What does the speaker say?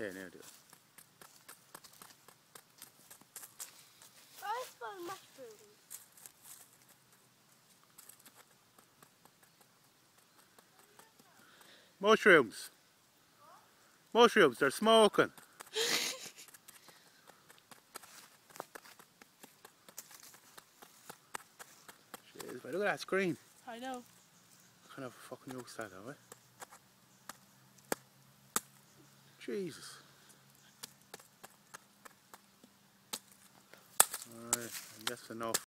Yeah, now do it. I smell mushrooms. Mushrooms. Mushrooms, they're smoking. Jeez, but look at that screen. I know. Kind of a fucking use that, have Jesus. Alright, that's enough.